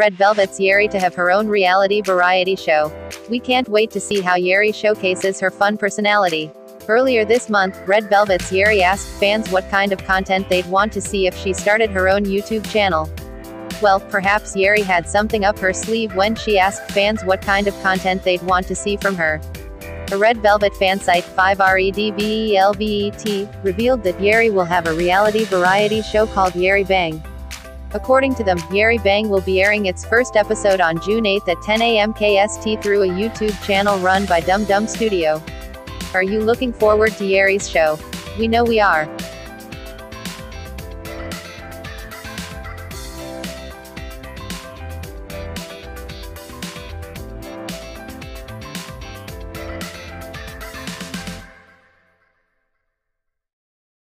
Red Velvet's Yeri to have her own reality variety show. We can't wait to see how Yeri showcases her fun personality. Earlier this month, Red Velvet's Yeri asked fans what kind of content they'd want to see if she started her own YouTube channel. Well, perhaps Yeri had something up her sleeve when she asked fans what kind of content they'd want to see from her. The Red Velvet fan site 5REDVELVET revealed that Yeri will have a reality variety show called Yeri Bang. According to them, Yeri Bang will be airing its first episode on June 8 at 10 a.m. KST through a YouTube channel run by Dum Dum Studio. Are you looking forward to Yeri's show? We know we are.